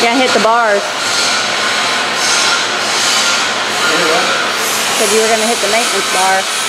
Yeah, hit the bars. Said you were gonna hit the maintenance bar.